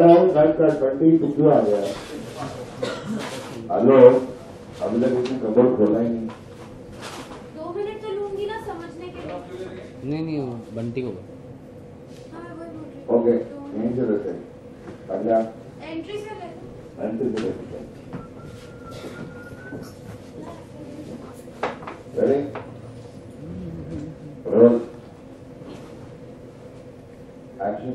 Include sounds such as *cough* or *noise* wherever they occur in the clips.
Cut cut Bunty तू क्यों आ गया। हेलो अभी तक इसने कबोर्ड खोला ही नहीं। दो मिनट तो लूँगी ना समझने के लिए। नहीं नहीं बंटी को हाँ मैं वही बोल रही हूँ। ओके यहीं से रहते हैं। मिनट। एंट्री से ले। एंट्री से रहते रेडी रोल एक्शन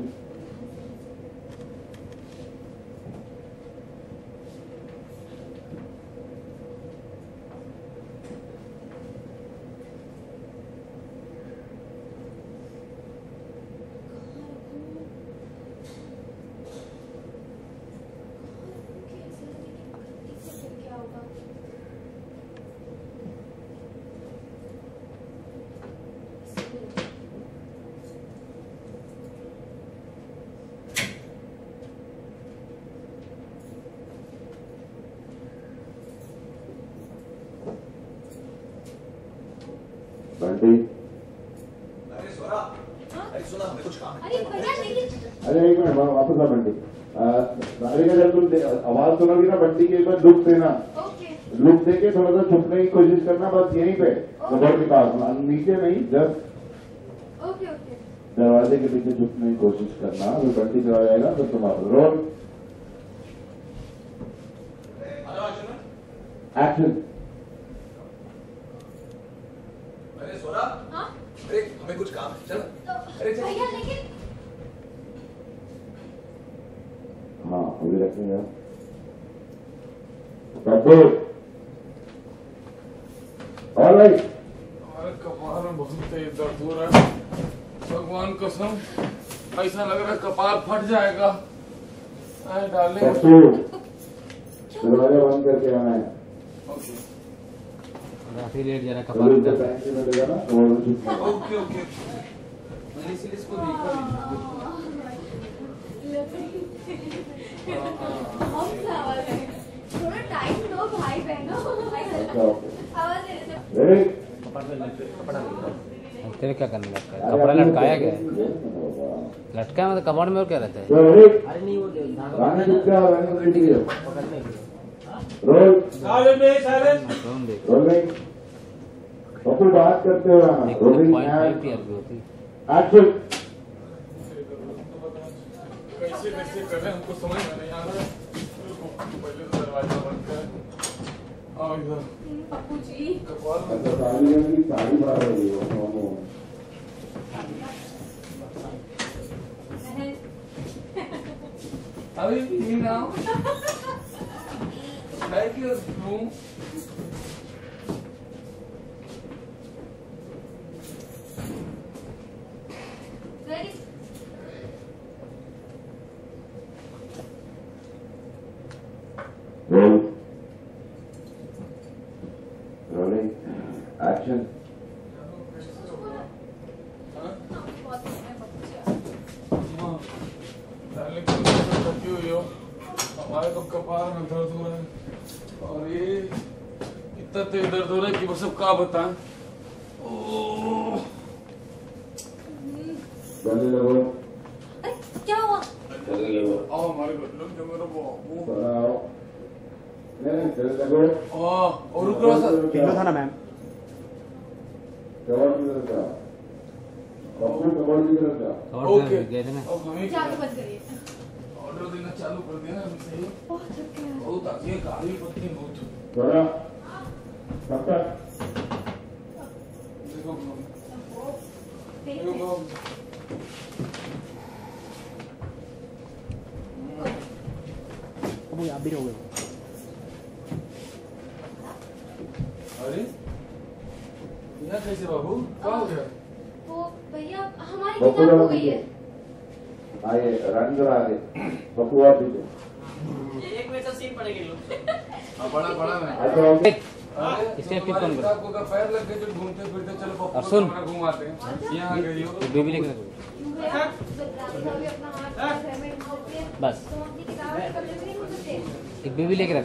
क्या होगा बंटी अरे सोना अरे सुना हमें कुछ काम है अरे भैया अरे एक मिनट वापस आ बंटी। अरे जब तुम आवाज़ सुनोगे ना बंटी के एक बार लुक देना। ओके लुक दे के थोड़ा सा छुपने की कोशिश करना बस यहीं पे। कबोर्ड के पास नीचे नहीं जब ओके ओके दरवाजे के पीछे छुपने की कोशिश करना। अगर बंटी चला जाएगा तो तुम आप रोल। एक्शन अरे सोना हाँ अरे हमें कुछ काम है चल तो अरे चल। भैया लेकिन हाँ अभी रखेंगे बंटी ऑल राइट हमारे कपार में बहुत तेज दर्द हो रहा है। भगवान कसम ऐसा लग रहा है कपार फट जाएगा। डाले दरवाज़ा बंद करके आना है। ओके। काफ़ी लेट जा रहा है कपाल तो ओके ओके मैंने इसीलिए इसको देखा हम *laughs* क्या आवाज़ है थोड़ा टाइम दो भाई बहनों तेरे क्या करने लगता है कपड़ा लटकाया गया लटका मतलब कबाड़ में और क्या रहता है पप्पू बात करते हैं हमको समझ में नहीं आ रहा है पहले तो दरवाज़ा बंद कर पप्पू जी कपार में अच्छा तालीगंज की साड़ी बाहर हो गई है दोनों अभी भी ना थैंक यू रूम रेडी हो हमारे तो कपार में दर्द हो रहा है और ये इतना तेज दर्द हो रहा है कि बस अब क्या बताएँ चलने लगो अरे क्या हुआ? चलने लगो आओ हमारे घर लोग जो मेरा बाबू चलो आओ नहीं चलने लगो हाँ और रुक रहा था ना मैम। कवर की तरफ़ जा पप्पू कवर की तरफ़ जा ओके। अब ऑर्डर देना चालू कर दिया ना अभी से। ही। बहुत है काली पत्ती बहुत थोड़ा कब तक देखो। देख देखो। अरे यहाँ कैसे बाबू? क्या हो गया? वो भैया हमारी किताब हो गई है। आइए रन जरा आगे पप्पू आप पीछे एक में तो सीन पड़ेगी लोग। *laughs* हाँ, बड़ा बड़ा मैं अच्छा ओके इससे तुम्हारे कौन बोला? आपको का पैर लग गए जो घूमते फिरते चलो पप्पू और सुन। घुमाते हैं यहाँ आ गई हो। बेबी लेके रखो भैया होते हैं। बस। तो एक बेबी लेके रख।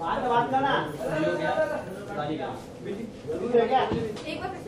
बाहर का बात करना एक बार